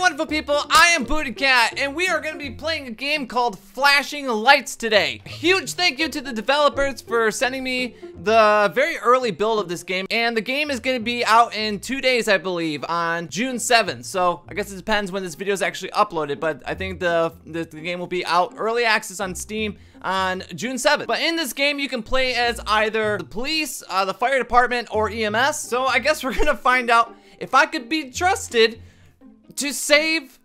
wonderful people, I am BuddhaCat, and we are going to be playing a game called Flashing Lights today. Huge thank you to the developers for sending me the very early build of this game, and the game is going to be out in two days, I believe, on June 7th. So I guess it depends when this video is actually uploaded, but I think the, the, the game will be out early access on Steam on June 7th. But in this game, you can play as either the police, uh, the fire department, or EMS. So I guess we're going to find out if I could be trusted to save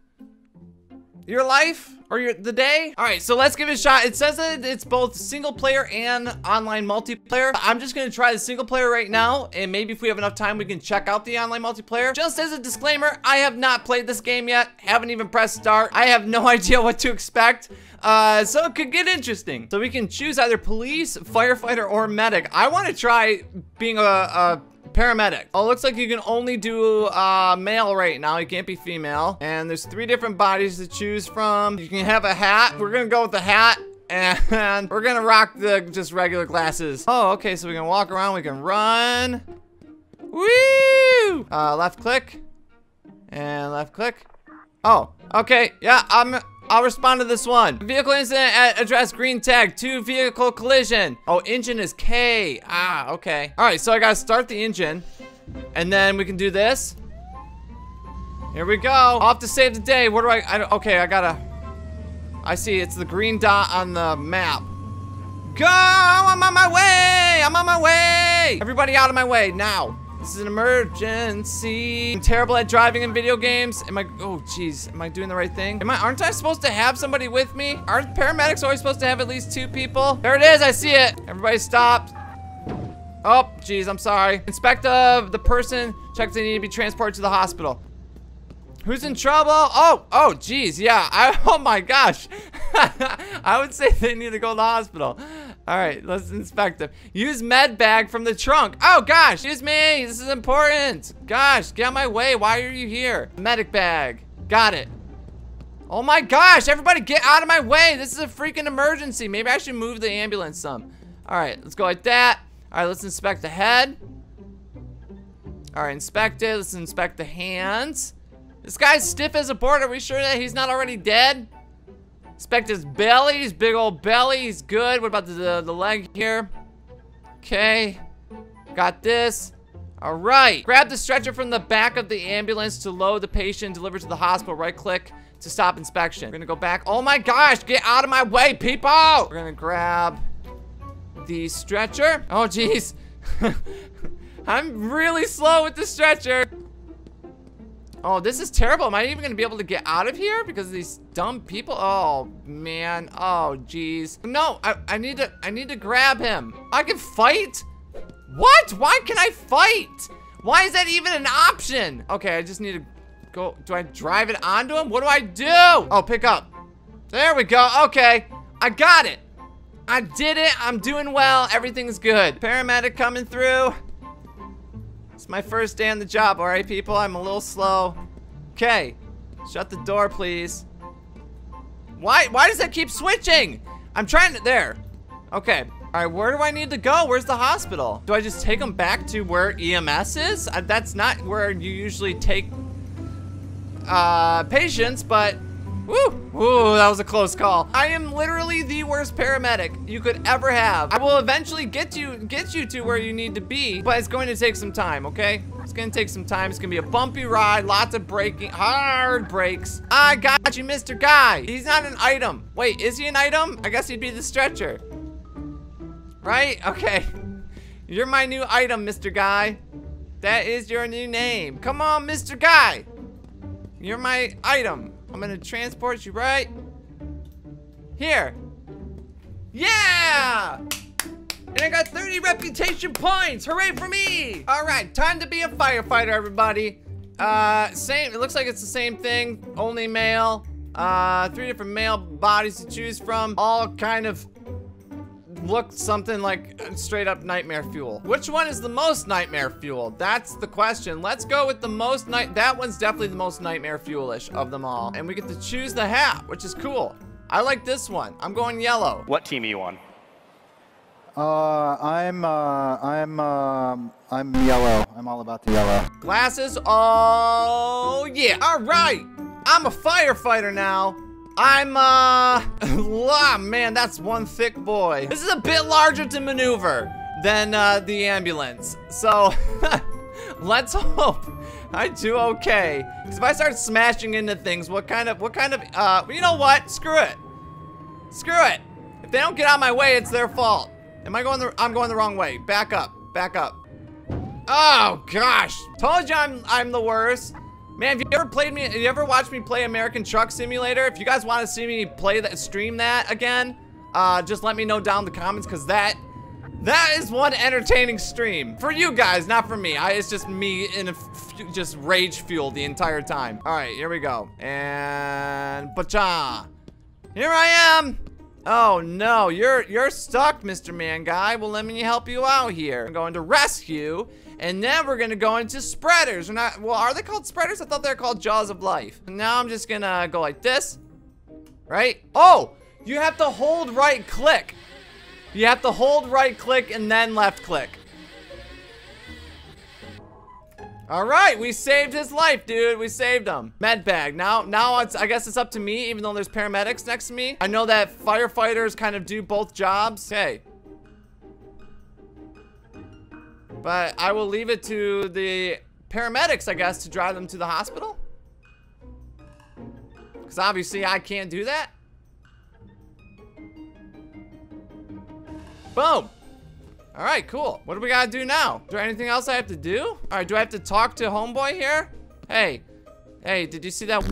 your life or your the day. All right, so let's give it a shot. It says that it's both single player and online multiplayer. I'm just gonna try the single player right now, and maybe if we have enough time, we can check out the online multiplayer. Just as a disclaimer, I have not played this game yet. Haven't even pressed start. I have no idea what to expect. Uh, so it could get interesting. So we can choose either police, firefighter, or medic. I want to try being a, a paramedic. Oh, looks like you can only do uh, male right now. You can't be female. And there's three different bodies to choose from. You can have a hat. We're gonna go with the hat. And we're gonna rock the just regular glasses. Oh, okay, so we can walk around, we can run. Woo! Uh, left click. And left click. Oh, okay, yeah, I'm I'll respond to this one. Vehicle incident at address green tag. Two vehicle collision. Oh, engine is K. Ah, okay. All right, so I gotta start the engine. And then we can do this. Here we go. Off to save the day. What do I, I okay, I gotta, I see it's the green dot on the map. Go, I'm on my way. I'm on my way. Everybody out of my way now. This is an emergency. I'm terrible at driving in video games. Am I, oh jeez, am I doing the right thing? Am I, aren't I supposed to have somebody with me? Aren't paramedics always supposed to have at least two people? There it is, I see it. Everybody stop. Oh, jeez, I'm sorry. Inspect the, the person, check if they need to be transported to the hospital. Who's in trouble? Oh, oh, jeez, yeah. I, oh my gosh. I would say they need to go to the hospital. All right, let's inspect them. Use med bag from the trunk. Oh gosh, excuse me. This is important. Gosh, get out my way. Why are you here? Medic bag. Got it. Oh my gosh, everybody get out of my way. This is a freaking emergency. Maybe I should move the ambulance some. All right, let's go like that. All right, let's inspect the head. All right, inspect it. Let's inspect the hands. This guy's stiff as a board. Are we sure that he's not already dead? Inspect his belly, his big old belly, he's good. What about the, the leg here? Okay, got this. All right, grab the stretcher from the back of the ambulance to load the patient, deliver to the hospital, right click to stop inspection. We're gonna go back. Oh my gosh, get out of my way, people! We're gonna grab the stretcher. Oh geez, I'm really slow with the stretcher. Oh, this is terrible. Am I even gonna be able to get out of here because of these dumb people? Oh man. Oh jeez. No, I, I need to I need to grab him. I can fight? What? Why can I fight? Why is that even an option? Okay, I just need to go. Do I drive it onto him? What do I do? Oh, pick up. There we go. Okay. I got it. I did it. I'm doing well. Everything's good. Paramedic coming through. It's my first day on the job, all right, people? I'm a little slow. Okay. Shut the door, please. Why, why does that keep switching? I'm trying to, there. Okay. All right, where do I need to go? Where's the hospital? Do I just take them back to where EMS is? Uh, that's not where you usually take uh, patients, but Woo! Woo, that was a close call. I am literally the worst paramedic you could ever have. I will eventually get you get you to where you need to be, but it's going to take some time, okay? It's gonna take some time. It's gonna be a bumpy ride, lots of braking, hard brakes. I got you, Mr. Guy. He's not an item. Wait, is he an item? I guess he'd be the stretcher. Right? Okay. You're my new item, Mr. Guy. That is your new name. Come on, Mr. Guy. You're my item. I'm gonna transport you right here. Yeah! And I got 30 reputation points. Hooray for me! All right, time to be a firefighter, everybody. Uh, same, it looks like it's the same thing, only male. Uh, three different male bodies to choose from. All kind of look something like straight up nightmare fuel. Which one is the most nightmare fuel? That's the question. Let's go with the most night. That one's definitely the most nightmare fuelish of them all. And we get to choose the hat, which is cool. I like this one. I'm going yellow. What team are you on? Uh, I'm, uh, I'm, um, I'm yellow. I'm all about the yellow. Glasses. Oh, yeah. All right. I'm a firefighter now. I'm, uh, ah, man, that's one thick boy. This is a bit larger to maneuver than, uh, the ambulance. So, let's hope I do okay. Because if I start smashing into things, what kind of, what kind of, uh, you know what? Screw it. Screw it. If they don't get out of my way, it's their fault. Am I going the, I'm going the wrong way. Back up, back up. Oh, gosh. Told you I'm, I'm the worst. Man, have you ever played me, have you ever watched me play American Truck Simulator? If you guys want to see me play that, stream that again, uh, just let me know down in the comments, because that, that is one entertaining stream. For you guys, not for me. I, it's just me in a, just rage fuel the entire time. All right, here we go. And, bacha. Here I am. Oh no, you're you're stuck, Mr. Man Guy. Well, let me help you out here. I'm going to rescue and then we're gonna go into spreaders. We're not, well, are they called spreaders? I thought they were called jaws of life. Now I'm just gonna go like this, right? Oh, you have to hold right click. You have to hold right click and then left click. All right, we saved his life, dude. We saved him. Med bag. Now, now it's, I guess it's up to me, even though there's paramedics next to me. I know that firefighters kind of do both jobs. Okay, But I will leave it to the paramedics, I guess, to drive them to the hospital. Because obviously I can't do that. Boom. All right, cool. What do we gotta do now? Is there anything else I have to do? All right, do I have to talk to homeboy here? Hey, hey, did you see that?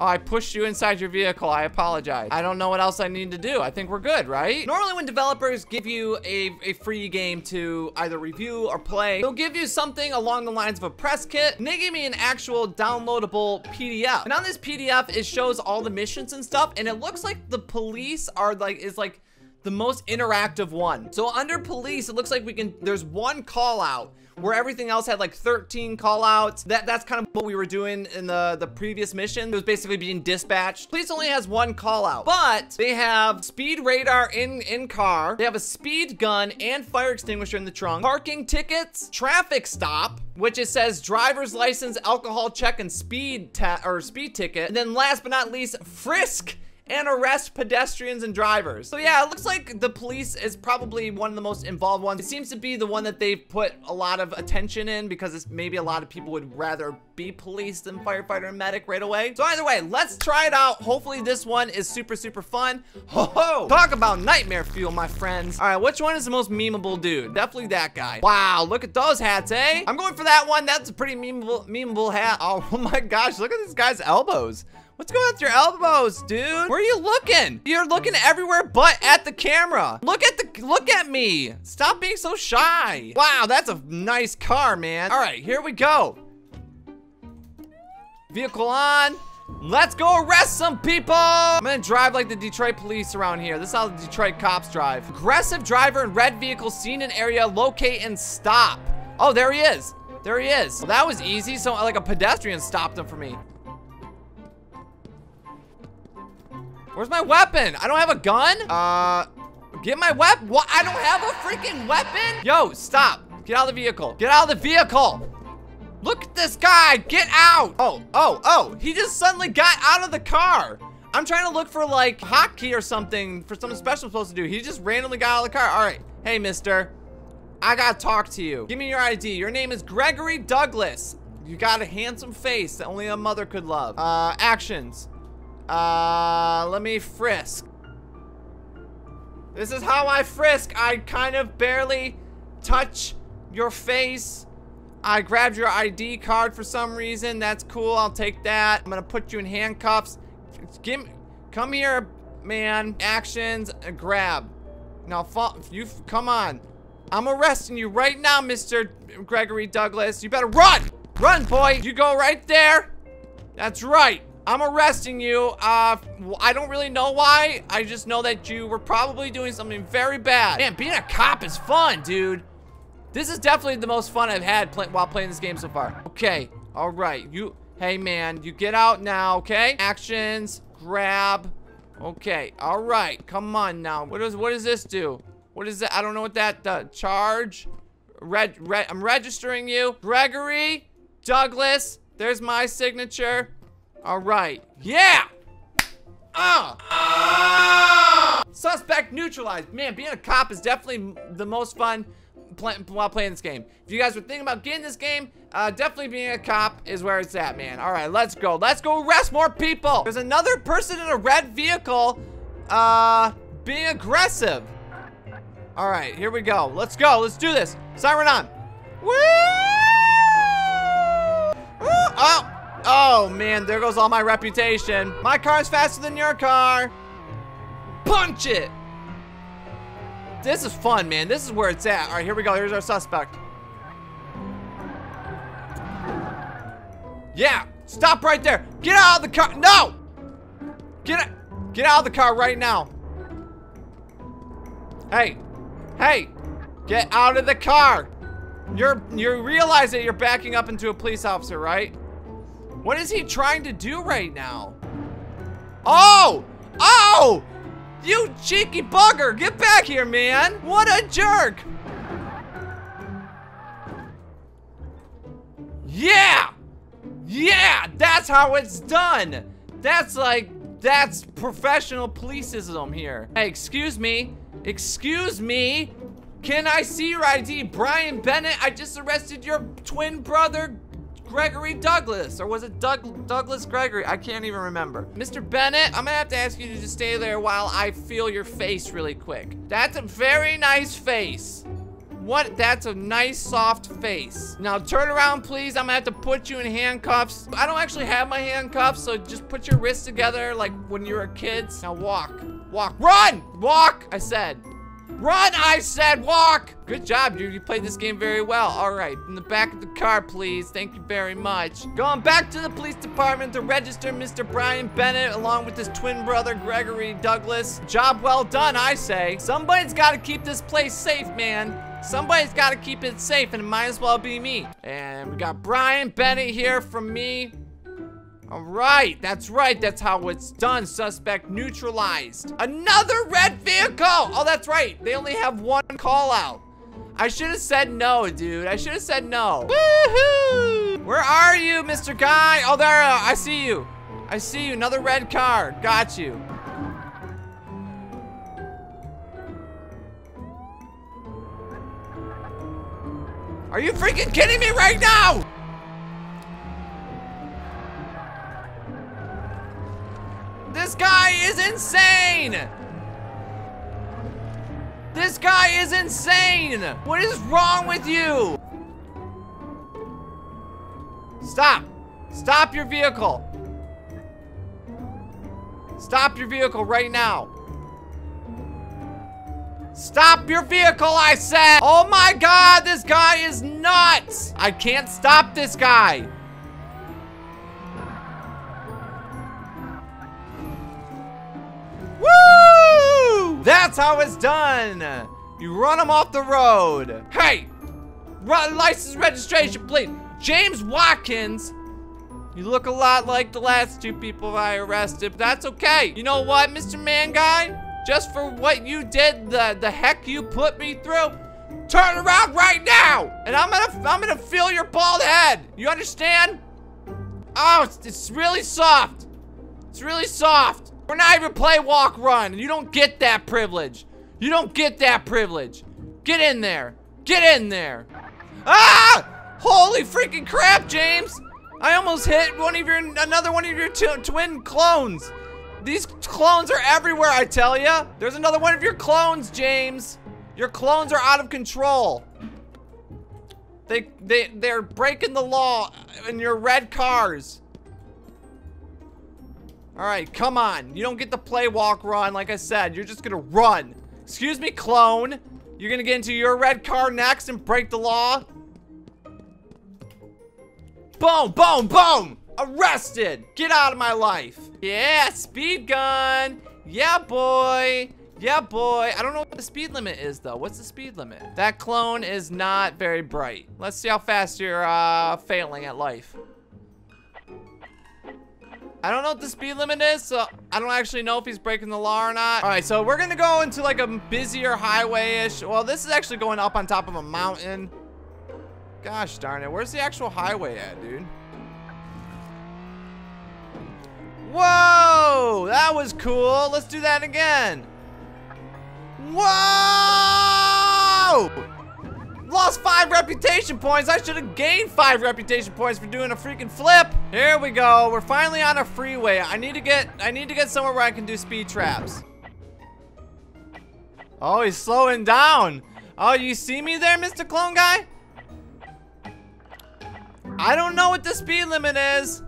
Oh, I pushed you inside your vehicle. I apologize. I don't know what else I need to do. I think we're good, right? Normally when developers give you a, a free game to either review or play, they'll give you something along the lines of a press kit. And they gave me an actual downloadable PDF. And on this PDF, it shows all the missions and stuff. And it looks like the police are like, is like, the most interactive one. So under police, it looks like we can, there's one call out where everything else had like 13 call outs. That, that's kind of what we were doing in the, the previous mission. It was basically being dispatched. Police only has one call out, but they have speed radar in, in car. They have a speed gun and fire extinguisher in the trunk. Parking tickets, traffic stop, which it says driver's license, alcohol check, and speed or speed ticket. And then last but not least, frisk and arrest pedestrians and drivers. So yeah, it looks like the police is probably one of the most involved ones. It seems to be the one that they've put a lot of attention in because it's maybe a lot of people would rather be police than firefighter and medic right away. So either way, let's try it out. Hopefully this one is super, super fun. Ho ho! Talk about nightmare fuel, my friends. All right, which one is the most memeable dude? Definitely that guy. Wow, look at those hats, eh? I'm going for that one. That's a pretty memeable, memeable hat. Oh, oh my gosh, look at this guy's elbows. What's going on with your elbows, dude? Where are you looking? You're looking everywhere but at the camera. Look at the, look at me. Stop being so shy. Wow, that's a nice car, man. All right, here we go. Vehicle on. Let's go arrest some people. I'm gonna drive like the Detroit police around here. This is how the Detroit cops drive. Aggressive driver in red vehicle seen in area, locate and stop. Oh, there he is. There he is. Well, that was easy. So like a pedestrian stopped him for me. Where's my weapon? I don't have a gun? Uh, get my weapon. What? I don't have a freaking weapon? Yo, stop. Get out of the vehicle. Get out of the vehicle. Look at this guy. Get out. Oh, oh, oh. He just suddenly got out of the car. I'm trying to look for like hotkey or something for something special I'm supposed to do. He just randomly got out of the car. All right. Hey, mister. I gotta talk to you. Give me your ID. Your name is Gregory Douglas. You got a handsome face that only a mother could love. Uh, actions. Uh, let me frisk. This is how I frisk. I kind of barely touch your face. I grabbed your ID card for some reason. That's cool. I'll take that. I'm gonna put you in handcuffs. Give me, come here, man. Actions, uh, grab. Now, you come on. I'm arresting you right now, Mr. Gregory Douglas. You better run! Run, boy! You go right there. That's right. I'm arresting you. Uh, I don't really know why. I just know that you were probably doing something very bad. Man, being a cop is fun, dude. This is definitely the most fun I've had play while playing this game so far. Okay, all right. You, hey man, you get out now, okay? Actions, grab. Okay, all right. Come on now. What does what does this do? What is that? I don't know what that does. Charge. Red, red. I'm registering you. Gregory Douglas. There's my signature. All right. Yeah. Ah. Suspect neutralized. Man, being a cop is definitely the most fun play while playing this game. If you guys were thinking about getting this game, uh, definitely being a cop is where it's at, man. All right, let's go. Let's go arrest more people. There's another person in a red vehicle, uh, being aggressive. All right, here we go. Let's go. Let's do this. Siren on. Woo! Woo! Oh, oh man, there goes all my reputation. My car's faster than your car. Punch it. This is fun, man. This is where it's at. All right, here we go. Here's our suspect. Yeah, stop right there. Get out of the car. No! Get out. Get out of the car right now. Hey, hey, get out of the car. You're, you realize that you're backing up into a police officer, right? What is he trying to do right now? Oh! Oh! You cheeky bugger! Get back here, man! What a jerk! Yeah! Yeah! That's how it's done! That's like, that's professional policeism here. Hey, excuse me. Excuse me. Can I see your ID? Brian Bennett, I just arrested your twin brother, Gregory Douglas, or was it Doug Douglas Gregory? I can't even remember. Mr. Bennett, I'm gonna have to ask you to just stay there while I feel your face really quick. That's a very nice face. What? That's a nice soft face. Now turn around, please. I'm gonna have to put you in handcuffs. I don't actually have my handcuffs, so just put your wrists together like when you were kids. Now walk, walk, run, walk, I said. Run, I said, walk! Good job, dude. You played this game very well. All right, in the back of the car, please. Thank you very much. Going back to the police department to register Mr. Brian Bennett along with his twin brother, Gregory Douglas. Job well done, I say. Somebody's got to keep this place safe, man. Somebody's got to keep it safe, and it might as well be me. And we got Brian Bennett here from me. All right, that's right. That's how it's done. Suspect neutralized. Another red vehicle. Oh, that's right. They only have one call out. I should have said no, dude. I should have said no. Woohoo! Where are you, Mr. Guy? Oh, there. Uh, I see you. I see you. Another red car. Got you. Are you freaking kidding me right now? This guy is insane! This guy is insane! What is wrong with you? Stop! Stop your vehicle! Stop your vehicle right now! Stop your vehicle, I said! Oh my god, this guy is nuts! I can't stop this guy! That's how it's done! You run them off the road. Hey! Run license registration, please! James Watkins! You look a lot like the last two people I arrested, but that's okay. You know what, Mr. Man Guy? Just for what you did, the, the heck you put me through, turn around right now! And I'm gonna, I'm gonna feel your bald head. You understand? Oh, it's, it's really soft. It's really soft. We're not even play walk run. And you don't get that privilege. You don't get that privilege. Get in there. Get in there. Ah! Holy freaking crap, James! I almost hit one of your, another one of your twin clones. These clones are everywhere, I tell ya. There's another one of your clones, James. Your clones are out of control. They, they, they're breaking the law in your red cars. All right, come on. You don't get to play walk run, like I said. You're just gonna run. Excuse me, clone. You're gonna get into your red car next and break the law? Boom, boom, boom! Arrested! Get out of my life. Yeah, speed gun. Yeah, boy. Yeah, boy. I don't know what the speed limit is, though. What's the speed limit? That clone is not very bright. Let's see how fast you're uh, failing at life. I don't know what the speed limit is, so I don't actually know if he's breaking the law or not. All right, so we're gonna go into like a busier highway-ish. Well, this is actually going up on top of a mountain. Gosh darn it, where's the actual highway at, dude? Whoa! That was cool. Let's do that again. Whoa! Lost five reputation points. I should have gained five reputation points for doing a freaking flip. Here we go. We're finally on a freeway. I need to get I need to get somewhere where I can do speed traps. Oh, he's slowing down. Oh, you see me there, Mr. Clone Guy? I don't know what the speed limit is.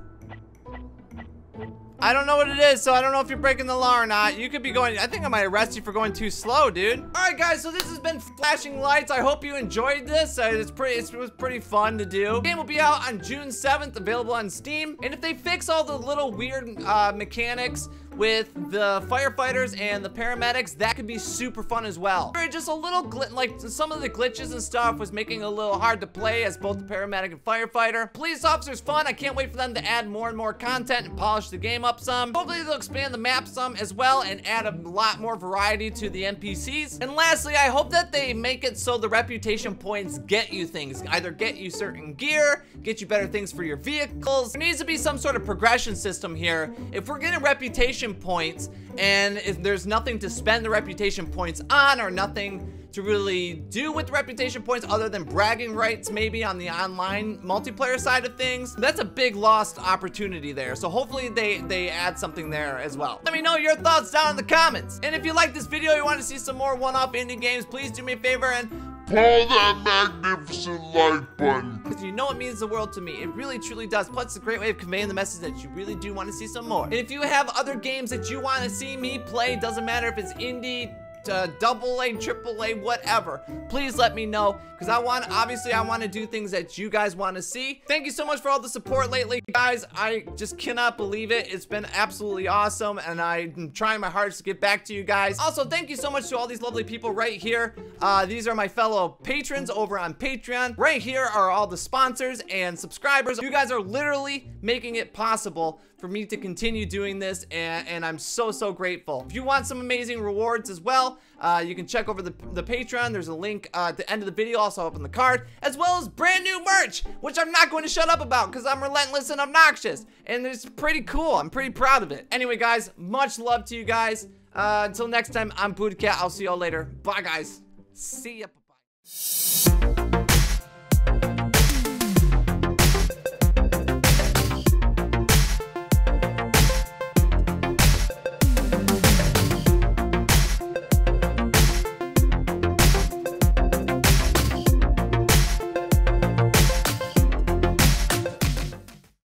I don't know what it is, so I don't know if you're breaking the law or not. You could be going, I think I might arrest you for going too slow, dude. All right, guys, so this has been Flashing Lights. I hope you enjoyed this. Uh, it's pretty, it was pretty fun to do. The game will be out on June 7th, available on Steam. And if they fix all the little weird uh, mechanics with the firefighters and the paramedics, that could be super fun as well. Just a little glit like some of the glitches and stuff was making it a little hard to play as both the paramedic and firefighter. Police officer's fun. I can't wait for them to add more and more content and polish the game up some. Hopefully they'll expand the map some as well and add a lot more variety to the NPCs. And lastly, I hope that they make it so the reputation points get you things. Either get you certain gear, get you better things for your vehicles. There needs to be some sort of progression system here. If we're getting reputation reputation points, and if there's nothing to spend the reputation points on or nothing to really do with reputation points other than bragging rights maybe on the online multiplayer side of things. That's a big lost opportunity there. So hopefully they, they add something there as well. Let me know your thoughts down in the comments. And if you like this video, you want to see some more one-off indie games, please do me a favor and Pull that magnificent like button. Because you know it means the world to me. It really, truly does. Plus, it's a great way of conveying the message that you really do want to see some more. And if you have other games that you want to see me play, doesn't matter if it's indie, uh, double A, triple A, whatever, please let me know because I want, obviously, I want to do things that you guys want to see. Thank you so much for all the support lately, guys. I just cannot believe it. It's been absolutely awesome, and I'm trying my hardest to get back to you guys. Also, thank you so much to all these lovely people right here. Uh, these are my fellow patrons over on Patreon. Right here are all the sponsors and subscribers. You guys are literally making it possible for me to continue doing this, and, and I'm so, so grateful. If you want some amazing rewards as well, uh, you can check over the, the Patreon. There's a link uh, at the end of the video, also up in the card, as well as brand new merch, which I'm not going to shut up about because I'm relentless and obnoxious. And it's pretty cool. I'm pretty proud of it. Anyway, guys, much love to you guys. Uh, until next time, I'm Cat. I'll see y'all later. Bye, guys. See ya. Bye.